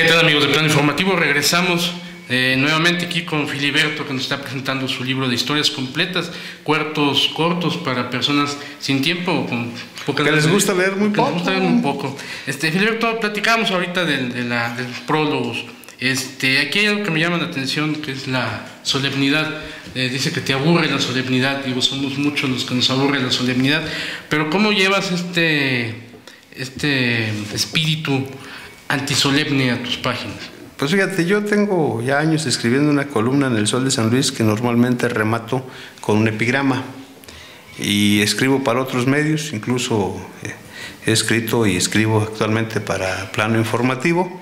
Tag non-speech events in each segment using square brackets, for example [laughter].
¿Qué tal amigos de Plano Informativo? Regresamos eh, nuevamente aquí con Filiberto que nos está presentando su libro de historias completas, cuartos cortos para personas sin tiempo, con que les gusta leer muy poco. Les gusta leer un poco. Este, Filiberto, platicamos ahorita del, de, la, del prólogos. Este, aquí hay algo que me llama la atención, que es la solemnidad. Eh, dice que te aburre la solemnidad, digo, somos muchos los que nos aburre la solemnidad, pero ¿cómo llevas este, este espíritu antisolemne a tus páginas? Pues fíjate, yo tengo ya años escribiendo una columna en el Sol de San Luis que normalmente remato con un epigrama y escribo para otros medios, incluso eh, he escrito y escribo actualmente para plano informativo.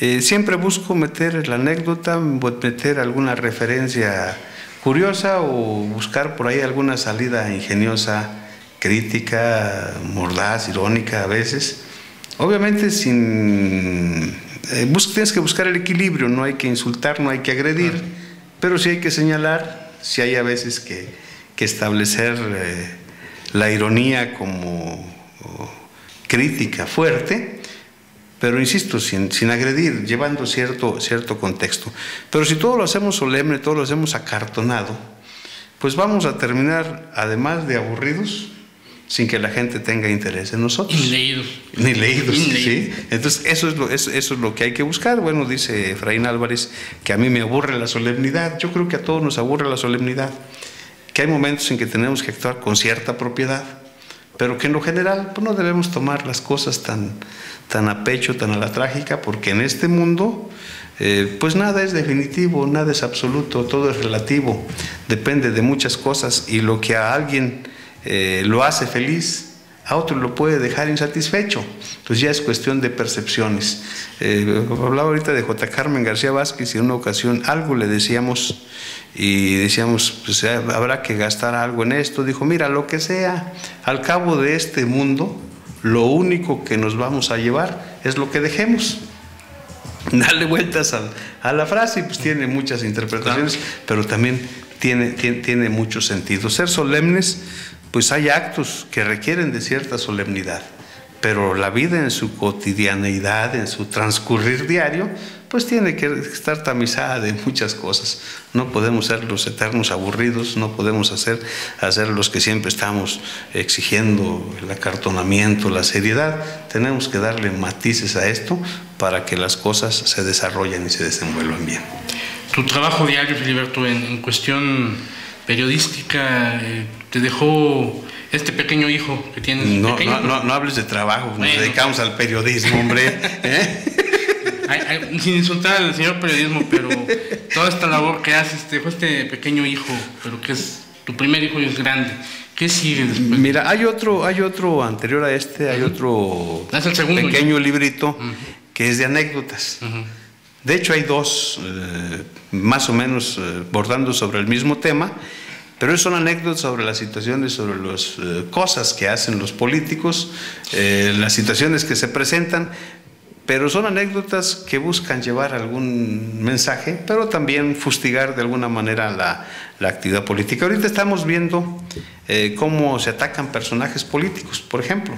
Eh, siempre busco meter la anécdota, meter alguna referencia curiosa o buscar por ahí alguna salida ingeniosa, crítica, mordaz, irónica a veces. Obviamente sin eh, tienes que buscar el equilibrio, no hay que insultar, no hay que agredir, pero sí hay que señalar, si hay a veces que, establecer eh, la ironía como crítica fuerte, pero insisto, sin, sin, agredir, llevando cierto, cierto contexto. Pero si todo lo hacemos solemne, todo lo hacemos acartonado, pues vamos a terminar, además de aburridos, sin que la gente tenga interés en nosotros. Ni leídos. Ni leídos, ¿sí? Entonces, eso es, lo, eso, es lo que hay que buscar. Bueno, dice Efraín Álvarez que a mí me aburre la solemnidad. Yo creo que a todos nos aburre la solemnidad. Que hay momentos en que tenemos que actuar con cierta propiedad, pero que en lo general pues, no debemos tomar las cosas tan, tan a pecho, tan a la trágica, porque en este mundo eh, pues nada es definitivo, nada es absoluto, todo es relativo, depende de muchas cosas y lo que a alguien eh, lo hace feliz, a otro lo puede dejar insatisfecho. Entonces ya es cuestión de percepciones. Eh, hablaba ahorita de J. Carmen García Vázquez y en una ocasión algo le decíamos y decíamos, pues eh, habrá que gastar algo en esto. Dijo, mira, lo que sea, al cabo de este mundo, lo único que nos vamos a llevar es lo que dejemos. [laughs] Darle vueltas a, la frase, pues tiene muchas interpretaciones, pero también tiene, tiene, tiene mucho sentido. Ser solemnes pues hay actos que requieren de cierta solemnidad, pero la vida en su cotidianeidad, en su transcurrir diario, pues tiene que estar tamizada de muchas cosas. No podemos ser los eternos aburridos, no podemos hacer, hacer los que siempre estamos exigiendo el acartonamiento, la seriedad. Tenemos que darle matices a esto para que las cosas se desarrollen y se desenvuelvan bien. Tu trabajo diario, Filiberto, en cuestión periodística eh, te dejó este pequeño hijo que tienes? No, no, no, hables de trabajo, nos dedicamos al periodismo, hombre. ¿eh? sin insultar al señor periodismo, pero toda esta labor que haces, te dejó este pequeño hijo, pero que es tu primer hijo y es grande. ¿Qué sigue después? Mira, hay otro, hay otro anterior a este, hay otro pequeño librito que es de anécdotas. De hecho, hay dos, eh, más o menos, eh, bordando sobre el mismo tema, pero son anécdotas sobre las situaciones, sobre las eh, cosas que hacen los políticos, las situaciones que se presentan, pero son anécdotas que buscan llevar algún mensaje, pero también fustigar de alguna manera la, la actividad política. Ahorita estamos viendo cómo se atacan personajes políticos, por ejemplo.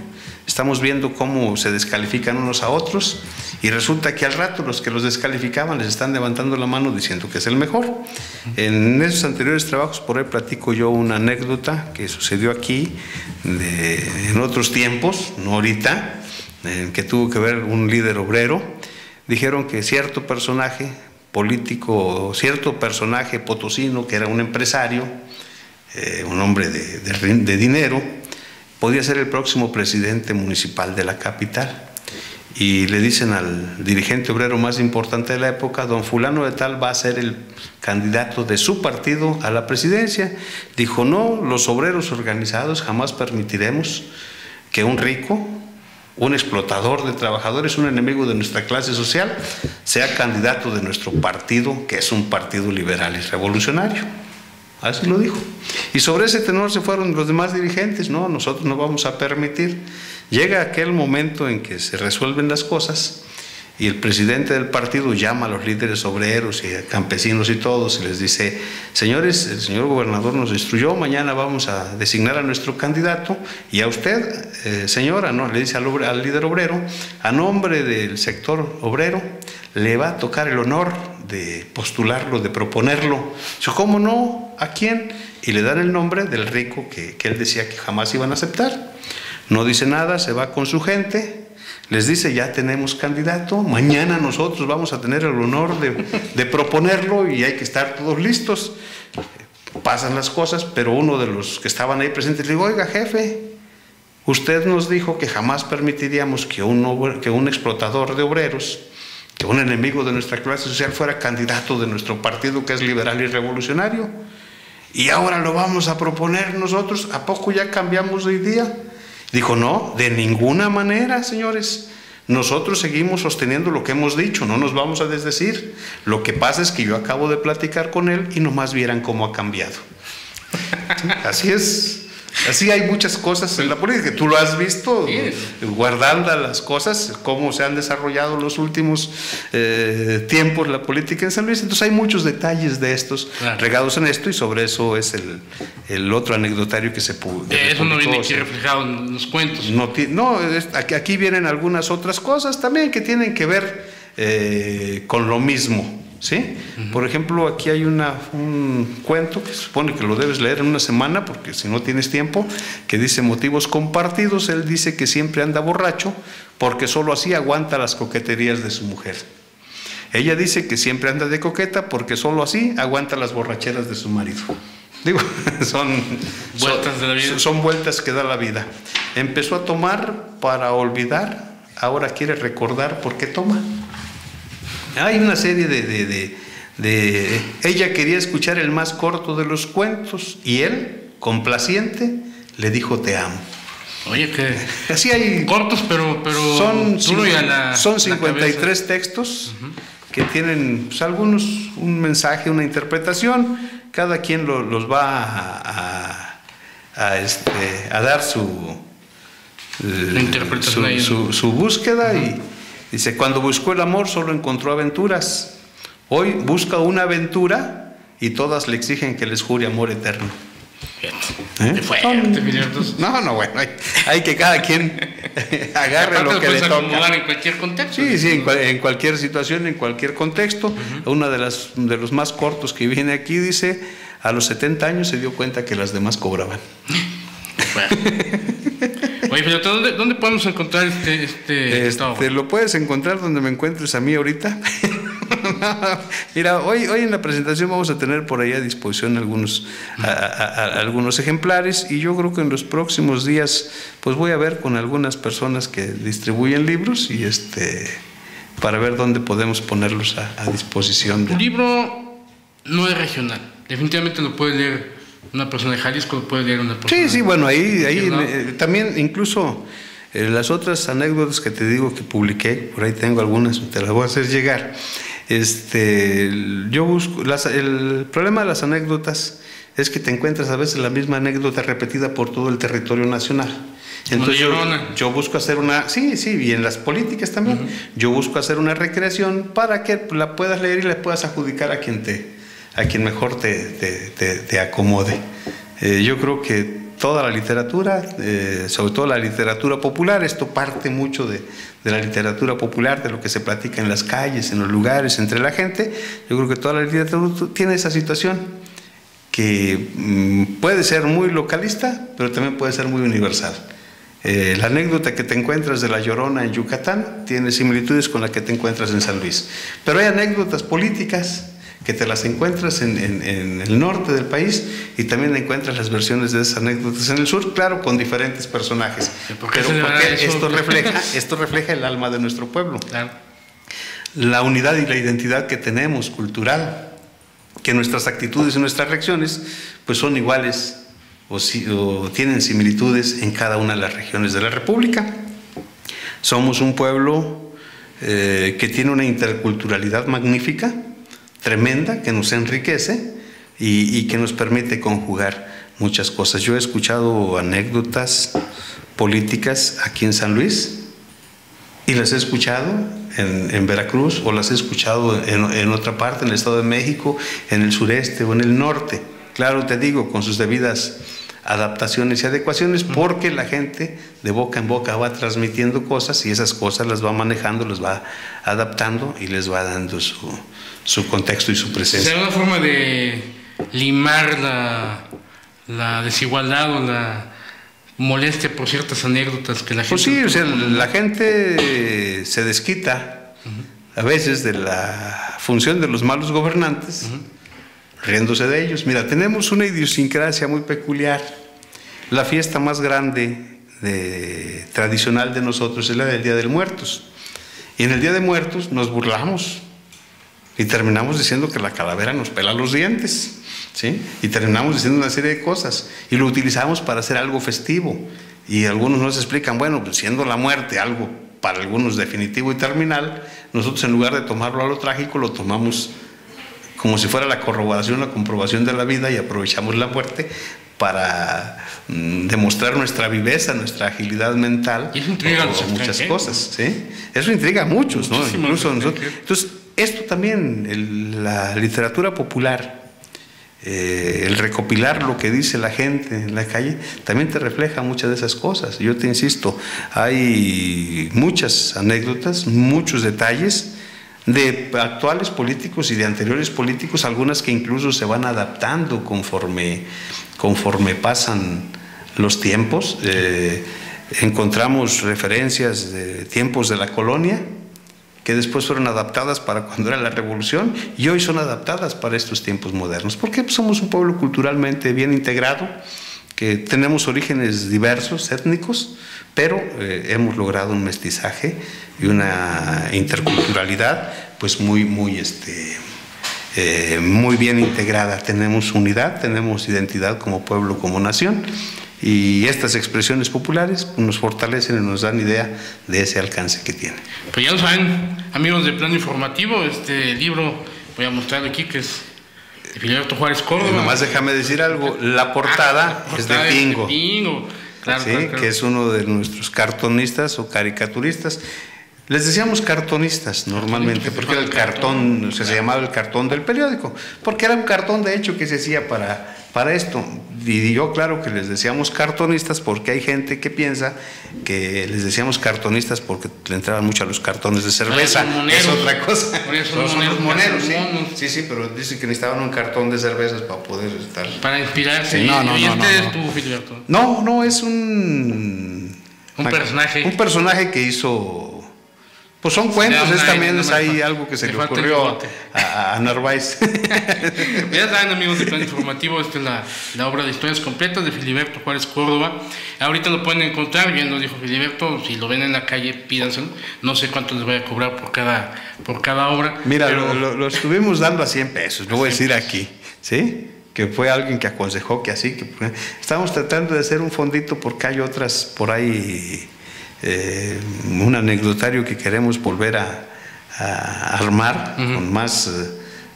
Estamos viendo cómo se descalifican unos a otros y resulta que al rato los que los descalificaban les están levantando la mano diciendo que es el mejor. En esos anteriores trabajos, por ahí platico yo una anécdota que sucedió aquí en otros tiempos, no ahorita, en que tuvo que ver un líder obrero. Dijeron que cierto personaje político, cierto personaje potosino, que era un empresario, eh, un hombre de dinero, podía ser el próximo presidente municipal de la capital. Y le dicen al dirigente obrero más importante de la época, don fulano de tal va a ser el candidato de su partido a la presidencia. Dijo, no, los obreros organizados jamás permitiremos que un rico, un explotador de trabajadores, un enemigo de nuestra clase social, sea candidato de nuestro partido, que es un partido liberal y revolucionario. Así lo dijo. Y sobre ese tenor se fueron los demás dirigentes, no, nosotros no vamos a permitir. Llega aquel momento en que se resuelven las cosas y el presidente del partido llama a los líderes obreros y campesinos y todos y les dice, señores, el señor gobernador nos instruyó, mañana vamos a designar a nuestro candidato y a usted, eh, señora, ¿no? le dice al, líder obrero, a nombre del sector obrero, le va a tocar el honor de postularlo, de proponerlo. ¿Cómo no? ¿A quién? Y le dan el nombre del rico que, que él decía que jamás iban a aceptar. No dice nada, se va con su gente, les dice, ya tenemos candidato, mañana nosotros vamos a tener el honor de, proponerlo y hay que estar todos listos. Pasan las cosas, pero uno de los que estaban ahí presentes le digo, oiga jefe, usted nos dijo que jamás permitiríamos que un, que un explotador de obreros, que un enemigo de nuestra clase social fuera candidato de nuestro partido que es liberal y revolucionario. Y ahora lo vamos a proponer nosotros, ¿a poco ya cambiamos de idea? Dijo, no, de ninguna manera, señores. Nosotros seguimos sosteniendo lo que hemos dicho, no nos vamos a desdecir. Lo que pasa es que yo acabo de platicar con él y nomás vieran cómo ha cambiado. [laughs] Así es. Así hay muchas cosas en la política. Tú lo has visto, guardando las cosas, cómo se han desarrollado los últimos eh, tiempos la política en San Luis. Entonces hay muchos detalles de estos regados en esto y sobre eso es el, otro anecdotario que se pudo. eso no viene aquí reflejado en los cuentos. No, no aquí, vienen algunas otras cosas también que tienen que ver eh, con lo mismo. ¿Sí? Por ejemplo, aquí hay una, un cuento que se supone que lo debes leer en una semana, porque si no tienes tiempo, que dice motivos compartidos. Él dice que siempre anda borracho porque solo así aguanta las coqueterías de su mujer. Ella dice que siempre anda de coqueta porque solo así aguanta las borracheras de su marido. [laughs] Digo, son vueltas de la vida. Son vueltas que da la vida. Empezó a tomar para olvidar, ahora quiere recordar por qué toma. Hay una serie de, de, Ella quería escuchar el más corto de los cuentos y él, complaciente, le dijo te amo. Oye, que así hay cortos, pero, pero son, son 53 textos que tienen pues, algunos un mensaje, una interpretación. Cada quien los va a, a, este, a dar su, eh, su, su, búsqueda y Dice, cuando buscó el amor solo encontró aventuras. Hoy busca una aventura y todas le exigen que les jure amor eterno. ¿Eh? no, no, bueno, hay, que cada quien [laughs] agarre lo que le toca. en cualquier contexto. Sí, sí, en, cualquier situación, en cualquier contexto. Una de las de los más cortos que viene aquí dice, a los 70 años se dio cuenta que las demás cobraban. [laughs] [laughs] Oye, pero ¿dónde, ¿dónde, podemos encontrar este, este, este Lo puedes encontrar donde me encuentres a mí ahorita. [laughs] Mira, hoy, hoy en la presentación vamos a tener por ahí a disposición algunos, algunos ejemplares y yo creo que en los próximos días pues voy a ver con algunas personas que distribuyen libros y este para ver dónde podemos ponerlos a, disposición. De... libro no es regional, definitivamente lo puede leer una persona de Jalisco puede leer una persona. Sí, sí, bueno, ahí, ahí también incluso eh, las otras anécdotas que te digo que publiqué, por ahí tengo algunas, te las voy a hacer llegar. Este, yo busco, el problema de las anécdotas es que te encuentras a veces la misma anécdota repetida por todo el territorio nacional. Entonces yo, busco hacer una, sí, sí, y en las políticas también, yo busco hacer una recreación para que la puedas leer y la puedas adjudicar a quien te, a quien mejor te, acomode. Eh, yo creo que toda la literatura, eh, sobre todo la literatura popular, esto parte mucho de, la literatura popular, de lo que se platica en las calles, en los lugares, entre la gente. Yo creo que toda la literatura tiene esa situación que mm, puede ser muy localista, pero también puede ser muy universal. Eh, la anécdota que te encuentras de La Llorona en Yucatán tiene similitudes con la que te encuentras en San Luis. Pero hay anécdotas políticas que te las encuentras en, el norte del país y también encuentras las versiones de esas anécdotas en el sur, claro, con diferentes personajes. Pero porque esto refleja, [laughs] esto refleja el alma de nuestro pueblo. La unidad y la identidad que tenemos cultural, que nuestras actitudes y nuestras reacciones pues son iguales o, tienen similitudes en cada una de las regiones de la República. Somos un pueblo eh, que tiene una interculturalidad magnífica, tremenda que nos enriquece y, que nos permite conjugar muchas cosas. Yo he escuchado anécdotas políticas aquí en San Luis y las he escuchado en, Veracruz o las he escuchado en, otra parte, en el Estado de México, en el sureste o en el norte. Claro, te digo, con sus debidas adaptaciones y adecuaciones, porque la gente de boca en boca va transmitiendo cosas y esas cosas las va manejando, las va adaptando y les va dando su, su contexto y su presencia. ¿Será una forma de limar la, la desigualdad o la molestia por ciertas anécdotas que la gente... Pues sí, o sea, la gente se desquita a veces de la función de los malos gobernantes, riéndose de ellos. Mira, tenemos una idiosincrasia muy peculiar. La fiesta más grande de, tradicional de nosotros es la del Día de Muertos. Y en el Día de Muertos nos burlamos y terminamos diciendo que la calavera nos pela los dientes. ¿sí? Y terminamos diciendo una serie de cosas. Y lo utilizamos para hacer algo festivo. Y algunos nos explican, bueno, pues siendo la muerte algo para algunos definitivo y terminal, nosotros en lugar de tomarlo a lo trágico, lo tomamos como si fuera la corroboración, la comprobación de la vida y aprovechamos la muerte para mm, demostrar nuestra viveza, nuestra agilidad mental, y eso intriga o, muchas cosas, ¿sí? Eso intriga a muchos, ¿no? Incluso nosotros. Entonces, esto también, la literatura popular, eh, el recopilar lo que dice la gente en la calle, también te refleja muchas de esas cosas. Yo te insisto, hay muchas anécdotas, muchos detalles de actuales políticos y de anteriores políticos, algunas que incluso se van adaptando conforme, conforme pasan los tiempos. Eh, encontramos referencias de tiempos de la colonia, que después fueron adaptadas para cuando era la revolución y hoy son adaptadas para estos tiempos modernos. Porque somos un pueblo culturalmente bien integrado, que tenemos orígenes diversos, étnicos, pero eh, hemos logrado un mestizaje y una interculturalidad pues muy, muy, este, eh, muy bien integrada. Tenemos unidad, tenemos identidad como pueblo, como nación y estas expresiones populares nos fortalecen y nos dan idea de ese alcance que tiene. Pues ya lo saben, amigos de Plano Informativo, este libro voy a mostrar aquí que es de Filiberto Juárez Córdoba. nomás déjame decir algo, la portada, ah, es de Pingo. Claro, sí, que es uno de nuestros cartonistas o caricaturistas. Les decíamos cartonistas normalmente, porque era el cartón, se llamaba el cartón del periódico, porque era un cartón de hecho que se hacía para, para esto. Y yo claro que les decíamos cartonistas porque hay gente que piensa que les decíamos cartonistas porque le entraban mucho a los cartones de cerveza. es otra cosa. Son, los moneros, sí. Sí, sí, pero dicen que necesitaban un cartón de cervezas para poder estar. Para inspirarse. no, no, ¿Y no, este es tu No, no, es un. Un personaje. Un personaje que hizo pues son cuentos, es también es ahí algo que se le ocurrió a, a, Narváez. [laughs] [laughs] ya saben amigos de Plan Informativo, esta es la, la, obra de historias completas de Filiberto Juárez Córdoba. Ahorita lo pueden encontrar, bien lo dijo Filiberto, si lo ven en la calle pídanselo, no sé cuánto les voy a cobrar por cada, por cada obra. Mira, lo, estuvimos dando a 100 pesos, lo voy a decir aquí, ¿sí? que fue alguien que aconsejó que así, que estamos tratando de hacer un fondito porque hay otras por ahí eh, un anecdotario que queremos volver a, armar con más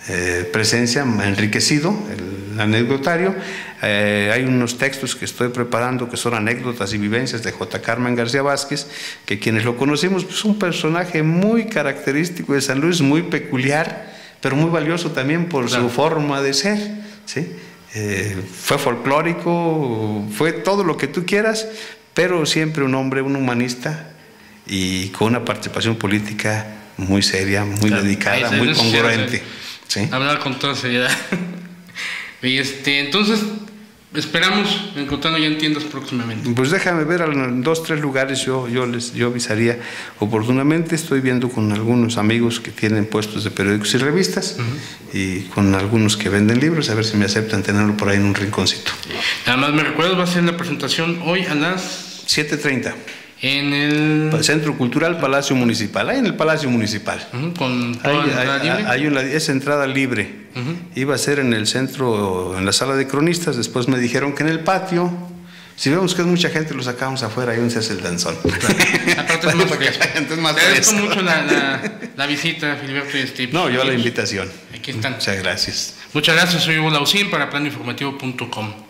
eh, presencia, enriquecido el anecdotario. Eh, hay unos textos que estoy preparando que son anécdotas y vivencias de J. Carmen García Vázquez, que quienes lo conocimos, pues un personaje muy característico de San Luis, muy peculiar, pero muy valioso también por su forma de ser. ¿sí? fue folclórico, fue todo lo que tú quieras, pero siempre un hombre, un humanista y con una participación política muy seria, muy dedicada, muy congruente. Hablar con toda seriedad. [laughs] y este, entonces, esperamos encontrarnos ya en tiendas próximamente. Pues déjame ver en dos, tres lugares, yo, yo les yo avisaría oportunamente. Estoy viendo con algunos amigos que tienen puestos de periódicos y revistas y con algunos que venden libros, a ver si me aceptan tenerlo por ahí en un rinconcito. Nada más me recuerdo, va a ser la presentación hoy a las 7.30. En el Centro Cultural Palacio Municipal, ahí en el Palacio Municipal. con hay, libre. es entrada libre. Iba a ser en el centro, en la sala de cronistas, después me dijeron que en el patio. Si vemos que es mucha gente, lo sacamos afuera, ahí donde se hace el danzón. [laughs] Aparte es más, Te agradezco mucho [laughs] la, visita, Filiberto y Steve. No, yo la invitación. Aquí están. Muchas gracias. Muchas gracias, soy Hugo Lausín para planoinformativo.com.